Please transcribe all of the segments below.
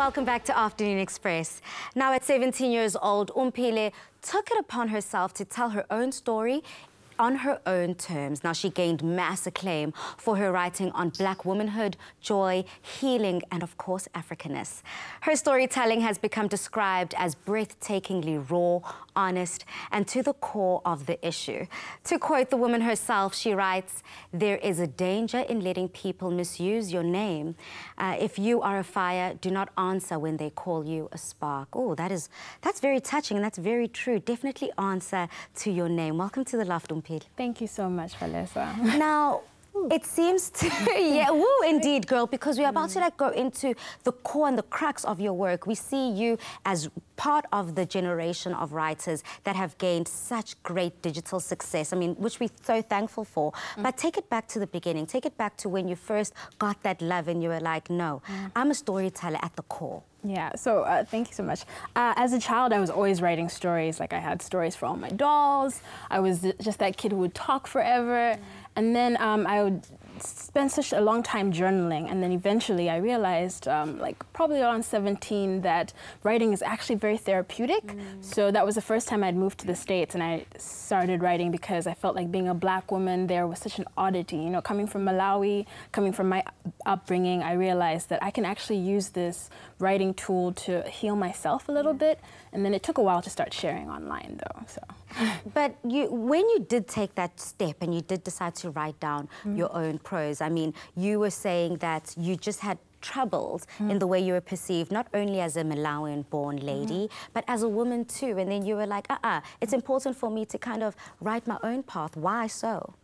Welcome back to Afternoon Express. Now, at 17 years old, Upile took it upon herself to tell her own story on her own terms. Now, she gained mass acclaim for her writing on black womanhood, joy, healing, and of course, Africanness. Her storytelling has become described as breathtakingly raw, honest, and to the core of the issue. To quote the woman herself, she writes, There is a danger in letting people misuse your name. Uh, if you are a fire, do not answer when they call you a spark. Oh, that is, that's very touching and that's very true. Definitely answer to your name. Welcome to the Thank you so much, Vanessa. Now, it seems to, yeah, woo, indeed, girl, because we're about to like go into the core and the crux of your work. We see you as part of the generation of writers that have gained such great digital success. I mean, which we're so thankful for. Mm. But take it back to the beginning. Take it back to when you first got that love and you were like, no, mm. I'm a storyteller at the core. Yeah, so uh, thank you so much. Uh, as a child, I was always writing stories. Like I had stories for all my dolls. I was just that kid who would talk forever. Mm. And then um, I would spent such a long time journaling and then eventually I realized um, like probably around 17 that writing is actually very therapeutic. Mm. so that was the first time I'd moved to the States and I started writing because I felt like being a black woman there was such an oddity you know coming from Malawi coming from my upbringing I realized that I can actually use this writing tool to heal myself a little bit and then it took a while to start sharing online though so but you when you did take that step and you did decide to write down mm. your own prose. I mean, you were saying that you just had troubles mm. in the way you were perceived, not only as a Malawian-born lady, mm. but as a woman too. And then you were like, uh-uh, it's important for me to kind of write my own path. Why so?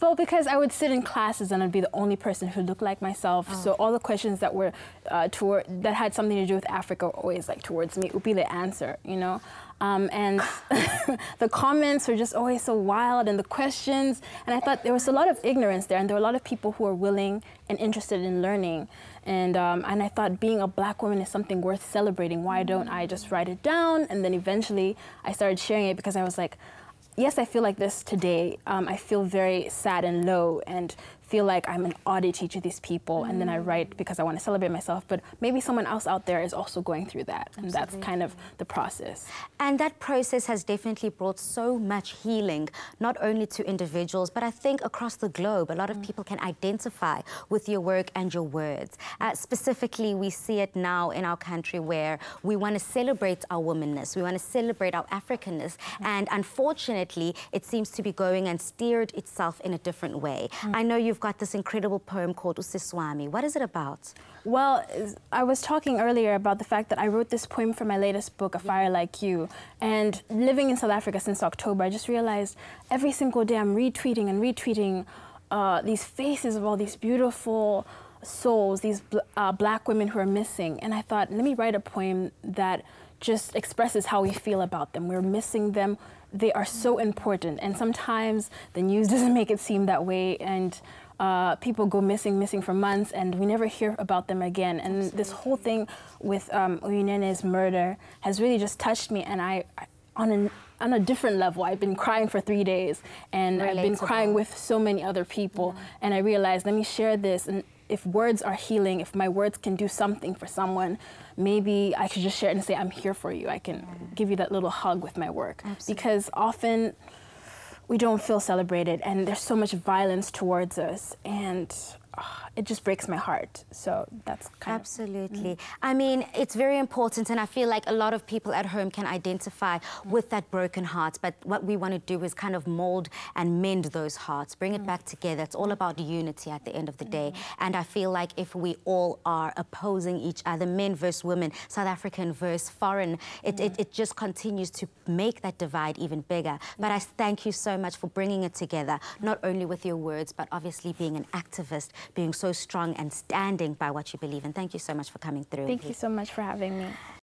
Well, because I would sit in classes and I'd be the only person who looked like myself. Oh. So all the questions that were uh, toward that had something to do with Africa were always like towards me. It would be the answer, you know. Um, and the comments were just always so wild, and the questions. And I thought there was a lot of ignorance there, and there were a lot of people who were willing and interested in learning. And um, and I thought being a black woman is something worth celebrating. Why don't I just write it down? And then eventually I started sharing it because I was like yes, I feel like this today. Um, I feel very sad and low and feel like I'm an oddity to these people. Mm. And then I mm. write because I want to celebrate myself. But maybe someone else out there is also going through that. Absolutely. And that's kind of the process. And that process has definitely brought so much healing, not only to individuals, but I think across the globe. A lot of mm. people can identify with your work and your words. Uh, specifically, we see it now in our country where we want to celebrate our womanness. We want to celebrate our Africanness. Mm. And unfortunately, it seems to be going and steered itself in a different way. Mm. I know you've you've got this incredible poem called Usiswami. What is it about? Well, I was talking earlier about the fact that I wrote this poem for my latest book, A Fire Like You. And living in South Africa since October, I just realized every single day I'm retweeting and retweeting uh, these faces of all these beautiful souls, these bl uh, black women who are missing. And I thought, let me write a poem that just expresses how we feel about them. We're missing them. They are so important. And sometimes the news doesn't make it seem that way. And uh, people go missing, missing for months, and we never hear about them again. And Absolutely. this whole thing with um, Uyinene's murder has really just touched me, and I, I on a on a different level. I've been crying for three days, and Relatable. I've been crying with so many other people. Yeah. And I realized, let me share this. And if words are healing, if my words can do something for someone, maybe I should just share it and say, I'm here for you. I can yeah. give you that little hug with my work. Absolutely. Because often we don't feel celebrated and there's so much violence towards us and it just breaks my heart. So that's kind Absolutely. Of, mm. I mean, it's very important, and I feel like a lot of people at home can identify mm. with that broken heart. But what we want to do is kind of mold and mend those hearts, bring it mm. back together. It's all about unity at the end of the day. Mm. And I feel like if we all are opposing each other, men versus women, South African versus foreign, it, it, mm. it, just continues to make that divide even bigger. But I thank you so much for bringing it together, not only with your words, but obviously being an activist, being so strong and standing by what you believe And Thank you so much for coming through. Thank you so much for having me.